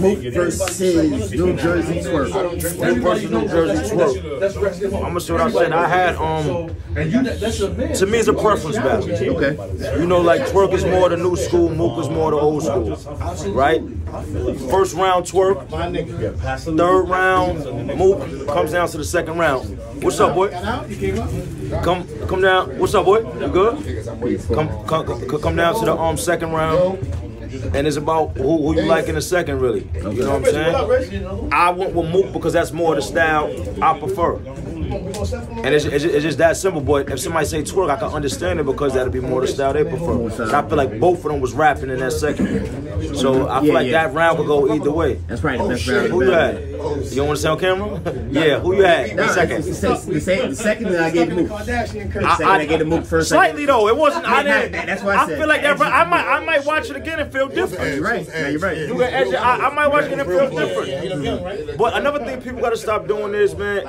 Jersey Twork. New versus New Jersey Twork. I'm gonna say what I said. I had um. And you, that's a man. To me, it's a preference battle. Okay. You know, like Twork is more the new school, Mook is more the old school, right? First round Twork, third round Mook comes down to the second round. What's up, boy? Come, come down. What's up, boy? You good? Come, come, come, come down to the um second round. And it's about who, who you like in a second, really. You know what I'm saying? I went with Mook because that's more the style I prefer. And it's, it's, it's just that simple. But if somebody say Twork, I can understand it because that'll be more the style they prefer. And I feel like both of them was rapping in that second. So I feel Yeah, like yeah. that round could go either way. That's probably the best round. Who you had? You don't want to say on camera? yeah, who you had? Nah, second. The, second, the, second, the second that I gave Mook. The second I, gave the Mook first. Slightly though, it wasn't. I Yeah, didn't. that's what I I said. feel like that. I might. I might watch it again and feel different. You're right. Yeah, you're right. You can edge it. I, I might watch it and feel different. But another thing people gotta stop doing is, man.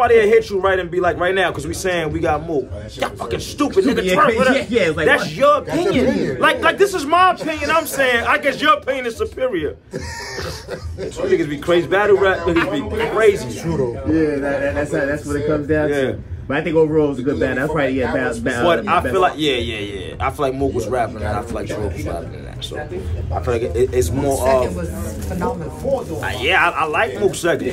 Somebody will hit you right and be like, right now, because we saying we got Mook. Oh, Y'all fucking stupid, nigga. Yeah, Twork, yeah, yeah, like, That's what? your opinion. Like, like this is my opinion. I'm saying, I guess your opinion is superior. niggas be crazy. Battle rap niggas be crazy. Yeah, that, that, that's that's what it comes down Yeah. to. But I think overall it was a good battle. That's probably yeah, battle. battle But I feel like yeah, yeah, yeah. I feel like Mook was rapping and I feel like Troy was rapping that. So I feel like it, it's more of was phenomenal. uh, yeah. I, I like Mook second.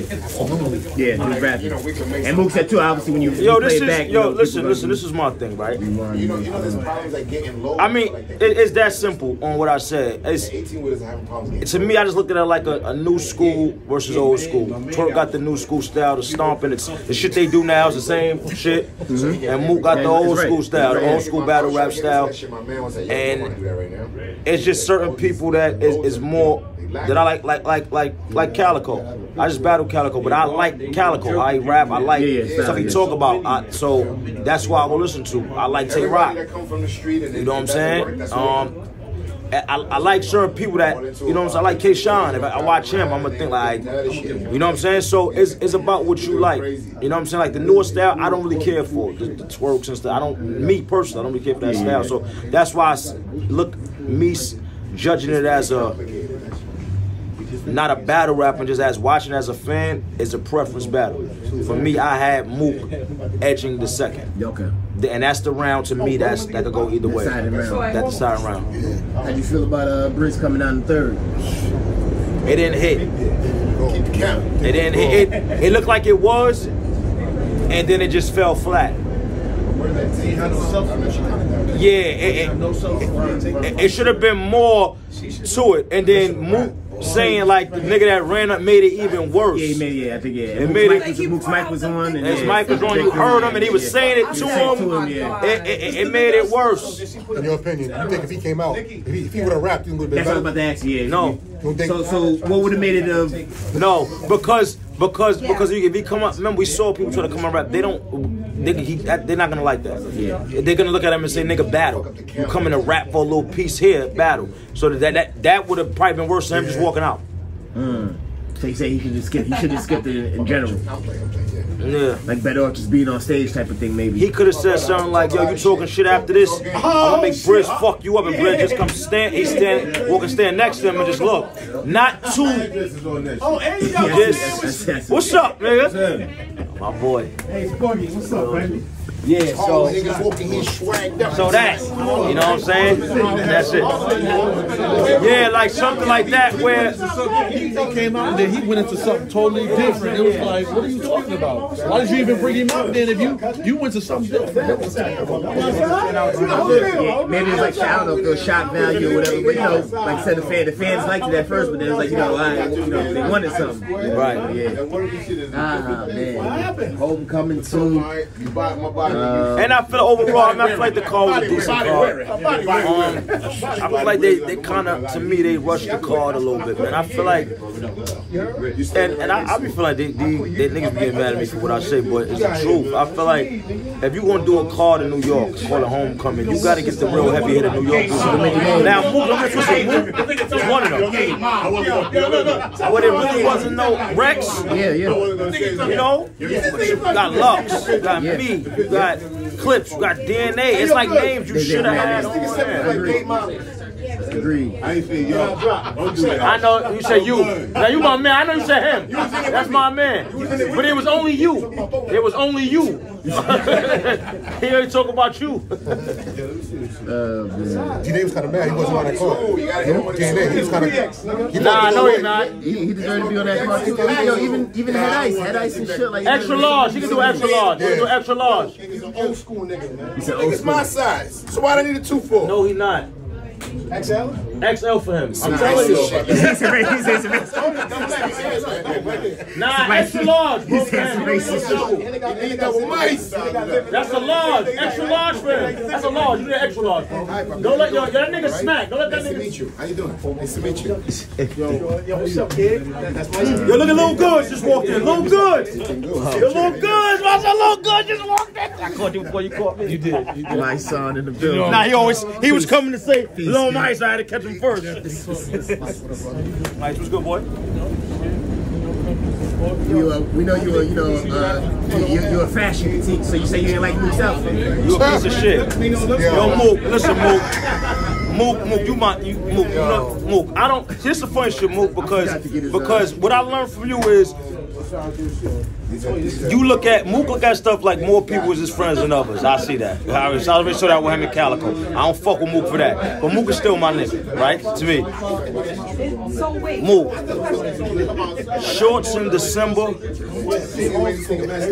yeah, he was rapping. And Mook said too. Obviously, when you, Yo, you this play is it back, you yo. know, Listen, listen. This is my thing, right? You know, you know, there's problems like getting low. I mean, it, it's that simple on what I said. It's 18 wheelers having problems getting to me, I just looked at it like a, a new school versus old school. Twork got the new school style, the stomping. It's the shit they do now is the same shit, and Mook got the old school style, the old school battle rap style. That shit, my man was like, yo, And- you want to do that right now? It's certain people that is, is more that I like, like, like, like, like Calicoe. I just battle Calicoe, but I like Calicoe. I rap. I like Yeah, yeah, stuff he talk about. I, so that's why I will listen to. I like Tay Roc. That come from the street and You know what I'm it doesn't work, saying? Um, I, I like certain people that you know what I'm saying. I like K-Shine. If I, I watch him, I'm gonna think like, you know what I'm saying. So it's it's about what you like. You know what I'm saying. Like the newer style, I don't really care for the, the Tworks and stuff. I don't. Me personally, I don't really care for that style. So that's why I look me judging it as a not a battle rap and just as watching as a fan is a preference battle. For me, I had Mook edging the second. Okay. And that's the round to me. That's that could go either way. Deciding round. That's the side round. How do you feel about uh, Briz coming down in third? It didn't hit. Keep the count. It didn't hit. It, it looked like it was, and then it just fell flat. Yeah, it, it, it, it should have been more to it, and then Mook saying like the nigga that ran up made it even worse. Yeah, he made yeah, I think yeah. It made mic it- was, Mook's mic was on, and His yeah, mic was on. You heard him, and he was saying it to him. to him, yeah. It, it, it made it worse. In your opinion, you think if he came out, if he, if he would have rapped, he would have been That's what I'm about to ask you. Yeah. No. So, so what would have made it of? No, because because because if he come up, remember we saw people try to come up rap. They don't. They, he, uh, they're not gonna like that. Yeah. They're gonna look at him and say, "Nigga, battle." You coming to rap for a little piece here, battle. So that that that would have probably been worse than him just walking out. Hmm. So he said he should just skip. He should have skipped it in, in general, I'm playing, I'm playing, yeah. Yeah. like better off just being on stage type of thing, maybe. He could have said something like, "Yo, you talking shit after this? I'm gonna make Briz fuck you up." And Briz just come stand, he stand, walk and stand next to him and just look. Not too. Oh, and you got Yes, Yes. yes, yes. What's up, nigga? My boy. Hey, Boogie, what's up, baby? Yeah. So. niggas walking, he swagged up. So that, you know what I'm saying? That's it. Yeah, like something like that where He came out and then he went into something totally different. It was like, what are you talking about? Why did you even bring him out then if you you went to something different? Yeah, maybe it's like I don't know if it was shock value or whatever, but you know, like I said, the fan, the fans liked it at first, but then it's like you know, I, you know, they wanted something. Right. Yeah. Ah man. Homecoming soon. You buy my body. And I feel overall, I, mean, I feel like the call was a decent card. Um, I feel like they, they kind of, to me, they rushed the card a little bit, man. I feel like, and, and I, I be feeling like they, they, they niggas be getting mad at me for what I say, but it's the truth. I feel like if you want to do a card in New York, call it homecoming, you got to get the real heavy hitter New York. Dudes to make it go. Now, Mook, I'm just saying, Mook is one of them. But it really wasn't no Rex. Yeah, yeah. You know, you got Lux, you got me, you got Clips, you got DNA. It's like names you should have had on there. Agreed. I ain't saying y'all. Don't do that. I know you said you. Now you my man. I know you said him. That's my man. But it was only you. It was only you. He ain't talking about you. Oh, man. G-Day was kind of mad. He wasn't on that car. DNA, he was kind of. He Nah, I know he not. He, he deserved to be on that car too. Yo, even even head ice, head ice and shit like Extra large. He can do extra large. He can do extra large. Niggas an old school nigga, man. He said Niggas old my size. So why do I need a two for? No, he not. XL? XL for him. I'm telling you. He said some ra- he said Nah, extra large, bro. He said some man. racist shit. Nigga got with mice. That's a large. Extra large for him. That's a large. You need an extra large, bro. Don't let your that nigga smack. Don't let that Nice to nigga. meet you. How you doing? Nice to meet you. Yo, what's up, kid? That's my Yo, look at Lil Good just walked in. Lil Good. Yo, Lil Good. Watch out, Lil Good just walked in. I caught you before you caught me. You did. Mysonne in the building. Nah, he always he was coming to say Lil Mice. I had to catch him first. Mice, what's good, boy? You, uh, we know you, uh, you know, uh, you, you're a fashion critique, so you say you ain't like Mook's outfit. You a piece of shit. Yo, Mook, listen, Mook. Mook, Mook, you my, you, Mook, you know, Mook. I don't. Here's the funny shit, Mook, because because what I learned from you is you look at Mook look at stuff like more people is his friends than others. I see that. I already saw that with him and Calicoe. I don't fuck with Mook for that, but Mook is still my nigga, right? To me, Mook. Shorts in December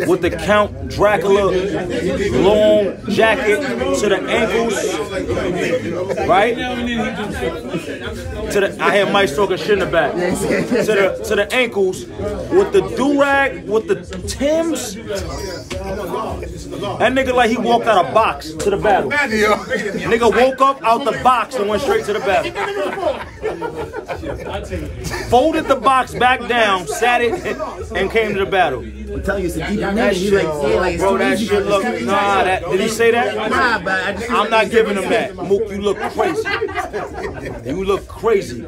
with the Count Dracula long jacket to the ankles, right? To the I hear Mike talking shit in the back. To the to the ankles with the do rag with the Tims. That nigga like he walked out a box to the battle. Nigga woke up out the box and went straight to the battle. Folded the box back down, sat it, and came to the battle. I'm telling you, it's a deep meaning. That shit, like, yeah, like, bro, that shit look, nah, that, did he say that? Nah, but I I'm not giving him that. Mook, you look crazy. You look crazy.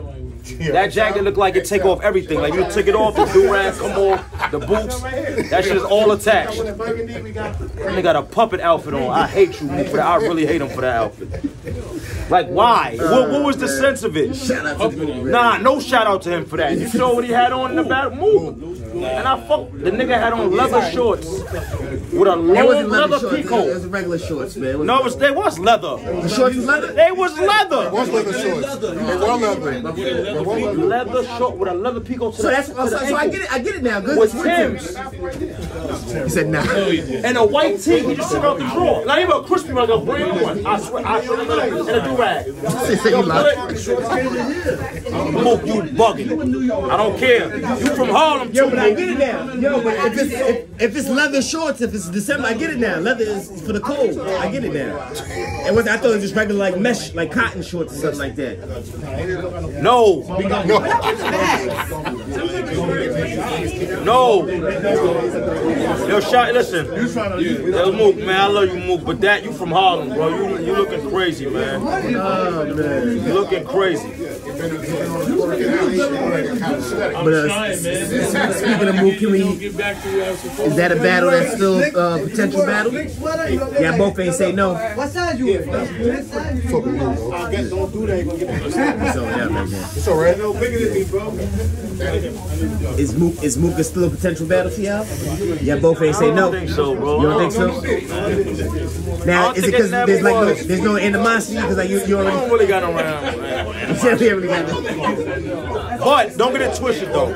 That jacket look like it take off everything. Like you took it off, the do-rag come off, the boots. That shit is all attached. And They got a puppet outfit on. I hate you Mook, for that. I really hate him for that outfit. Like why? What, what was the sense of it? Shout out to the. Nah, no shout out to him for that. You saw what he had on in the battle? Move. And I fuck. The nigga had on leather shorts with a long wasn't leather leather shorts. It peacoat. was regular shorts, man. It was- No, it was, they was leather. the shorts was leather. They was leather. What's leather shorts? They were leather. Leather. Leather short with a leather peacoat to So the, that's to so, the so I get it. I get it now. Good. With Tim's He said nah. and a white tee. He just took out the drawer. Not even a crispy, like a brand new one. I swear, I swear, and a do rag. He said you lied. Mook, you bugging. I don't care. You from Harlem Yo, too, but I get it now. Yo, but if it's if, if it's leather shorts, if it's December, I get it now. Leather is for the cold. I get it now. It was I thought it was just regular like mesh, like cotton shorts or something like that. No. No. Yo, shot, listen. Yo, Mook, man, I love you, Mook, but that, you from Harlem, bro. You, you looking crazy, man. Oh man. You looking crazy. But uh, speaking of Mook, can we? Is that a battle that's still uh, potential battle? Yeah, both ain't say no. What size you wear? What size Fucking. Don't do that. So yeah, man. It's all right. no bigger than me, bro. Is Mook is Mook still a potential battle for y'all? Yeah, both ain't say I no. don't think so, bro. You don't think so? Now, is it because there's like no, there's no animosity because like you, you I already don't really got around, man. you said we already got that. But don't get it twisted though.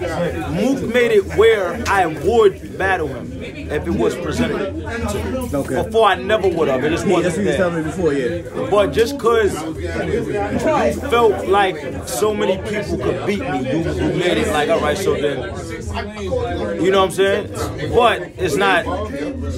Mook made it where I would battle him if it was presented to me. Okay. Before I never would have. It just Yeah, that's wasn't what you was telling me before, yeah. But just cause you felt like so many people could beat me, you, you made it like, all right, so then, you know what I'm saying? But it's not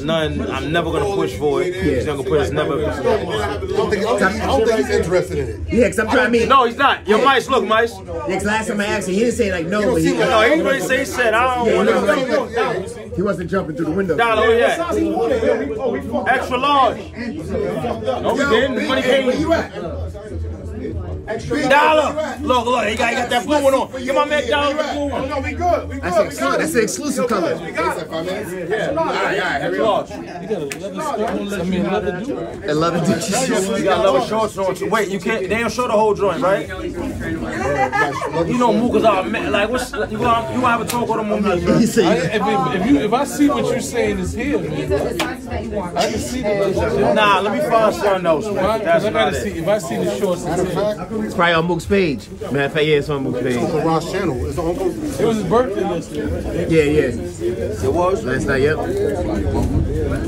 none. I'm never gonna push for it. He's not gonna put. It's never. I don't think, I don't think he's interested in it. Yeah, because I'm trying to mean, No, he's not. Yo, Mice, look, Mice. yeah, 'cause last time I asked him, he didn't say like no, but he, No, he really say he said, I don't want to. wasn't, he wasn't jumping through the window. Dollar, where you at? Extra large. No, we didn't. The money came. Dollar. Look, look, he got, he got that blue one on. Get my man Dollar the blue Oh, one. no, we good. We good. That's, we ex- good. that's an exclusive color. We got it. Five minutes? Yeah. All right, all right, here we go. Large. You got a leather skirt I mean, leather do. I love it. You got leather shorts on. Wait, you can't. They don't show the whole joint, right? You know Mooka's our man. Like, what's you gonna you gonna have a talk with him on me? He said, I, if, if you if I see what you're saying is here, man, I can see the leather. Nah, let me find something else, Why? man. 'Cause That's I not gotta see if I see the shorts. It's here. It's probably on Mook's page. Matter of fact, yeah, it's on Mook's page. It's on Ross channel. It's on. It was his birthday yesterday. Yeah, yeah. It was. Last night, yep.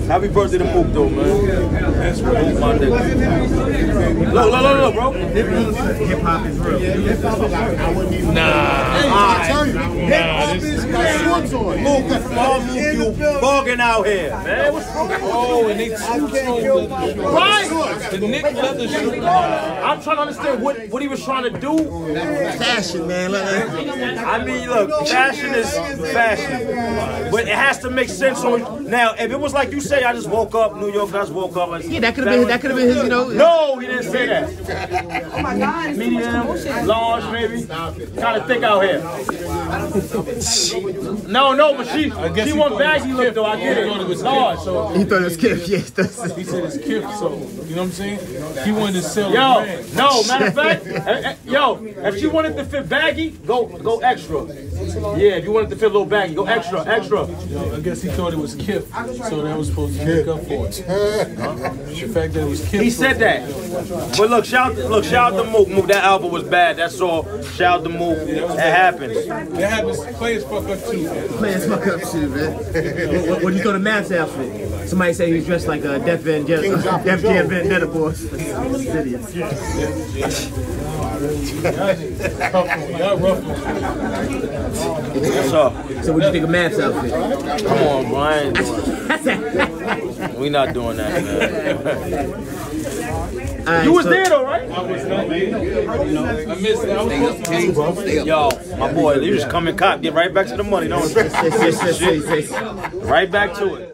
Happy birthday to Mook, though, man. That's right. My nigga. Look, look, look, look, bro. Hip hop is real. Nah, tell you. Hip-hop is got shorts on. Mook, all Mook, you bugging out here, man. What's wrong? oh, and they two-tone leather shorts. Right. The Nick leather shorts. I'm trying to understand what, what he was trying to do. Fashion, man. Look, I mean, look, fashion is fashion, but it has to make sense. On now, if it was like you say, I just woke up, New York, I just woke up. Like, Yeah, that could have been. That could have been his. You know. No, he didn't say that. Oh my God. Medium, large, maybe. Kind of thick out here. No, no, but she guess she he want baggy was look Kip. though. I get He thought it it. was Large. So He thought it was Kip. Yeah, that's- he said it's Kip. So you know what I'm saying? He wanted to sell Yo, brand. no, matter of fact, eh, eh, yo, if she wanted to fit baggy, go go extra. Yeah, if you wanted to fit a little baggy, go extra, extra. Yo, I guess he thought it was Kip, so that was supposed to make up for it. The fact that it was Kip. He said that. But look, shout look, shout out to Mook. Mook, that album was bad. That's all. Shout out to Mook. That happens. That happens. Players fuck up too. Man. Players fuck up shit, man. What, what, what do you thought of Matt's outfit? Somebody said he was dressed like a Def Van Jet, uh, Def Jam Vendetta boss. Idiots. Y'all. What's up? So what do you think of Matt's outfit? Come on, bro. I ain't doing that. We not doing that, man. All right, You was so- there though, right? I was not there. I missed it. I was supposed to be, bro. Yo, my boy, you just come and cop. Get right back to the money, don't you? Right back to it.